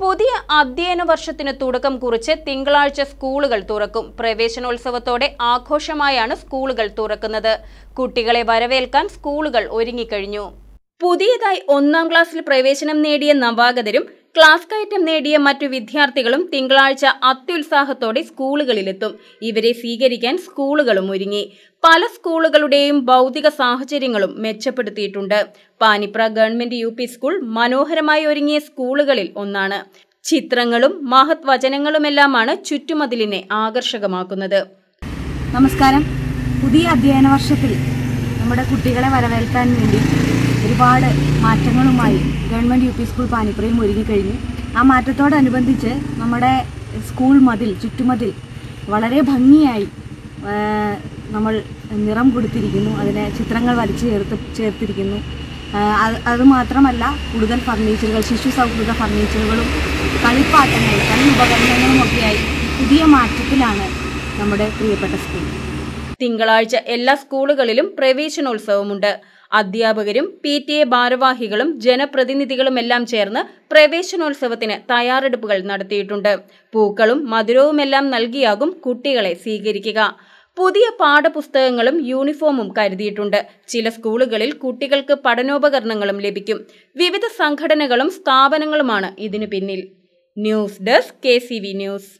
പുതിയ അധ്യയന വർഷത്തിന് തുടക്കം കുറിച്ച് തിങ്കളാഴ്ച സ്കൂളുകൾ തുറക്കും. പ്രവേശനോത്സവത്തോടെ ആഘോഷമായാണ് സ്കൂളുകൾ തുറക്കുന്നത്. കുട്ടികളെ വരവേൽക്കാൻ സ്കൂളുകൾ ഒരുങ്ങിക്കഴിഞ്ഞു. പുതിയതായി ഒന്നാം ക്ലാസ്സിൽ പ്രവേശനം നേടിയ നവാഗതരും ക്ലാസ് കയറ്റം നേടിയ മറ്റു വിദ്യാർത്ഥികളും തിങ്കളാഴ്ച അത്യുത്സാഹത്തോടെ സ്കൂളുകളിലെത്തും. ഇവരെ സ്വീകരിക്കാൻ സ്കൂളുകളും ഒരുങ്ങി. പല സ്കൂളുകളുടെയും ഭൗതിക സാഹചര്യങ്ങളും മെച്ചപ്പെടുത്തിയിട്ടുണ്ട്. പാനിപ്ര ഗവൺമെന്റ് യു സ്കൂൾ മനോഹരമായി ഒരുങ്ങിയ സ്കൂളുകളിൽ ഒന്നാണ്. ചിത്രങ്ങളും മഹത് വചനങ്ങളുമെല്ലാമാണ് ചുറ്റുമതിലിനെ ആകർഷകമാക്കുന്നത്. നമസ്കാരം. പുതിയ അധ്യയന വർഷത്തിൽ നമ്മുടെ കുട്ടികളെ വരവേൽക്കാൻ വേണ്ടി ഒരുപാട് മാറ്റങ്ങളുമായി ഗവൺമെന്റ് യു പി സ്കൂൾ പാനിപ്പുറയും ഒരുങ്ങിക്കഴിഞ്ഞു. ആ മാറ്റത്തോടനുബന്ധിച്ച് നമ്മുടെ സ്കൂൾ മതിൽ ചുറ്റുമതിൽ വളരെ ഭംഗിയായി നമ്മൾ നിറം കൊടുത്തിരിക്കുന്നു. അതിന് ചിത്രങ്ങൾ വരച്ച് ചേർത്ത് ചേർത്തിരിക്കുന്നു. അത് അതുമാത്രമല്ല കൂടുതൽ ഫർണിച്ചറുകൾ ശിശു സൗഹൃദ ഫർണിച്ചറുകളും കളിപ്പാട്ടങ്ങൾ കളി ഉപകരണങ്ങളും ഒക്കെയായി പുതിയ മാറ്റത്തിലാണ് നമ്മുടെ പ്രിയപ്പെട്ട സ്കൂൾ. തിങ്കളാഴ്ച എല്ലാ സ്കൂളുകളിലും പ്രവേശനോത്സവമുണ്ട്. അധ്യാപകരും പി ടി എ ഭാരവാഹികളും ജനപ്രതിനിധികളുമെല്ലാം ചേർന്ന് പ്രവേശനോത്സവത്തിന് തയ്യാറെടുപ്പുകൾ നടത്തിയിട്ടുണ്ട്. പൂക്കളും മധുരവുമെല്ലാം നൽകിയാകും കുട്ടികളെ സ്വീകരിക്കുക. പുതിയ പാഠപുസ്തകങ്ങളും യൂണിഫോമും കരുതിയിട്ടുണ്ട്. ചില സ്കൂളുകളിൽ കുട്ടികൾക്ക് പഠനോപകരണങ്ങളും ലഭിക്കും. വിവിധ സംഘടനകളും സ്ഥാപനങ്ങളുമാണ് ഇതിനു പിന്നിൽ. News desk K news.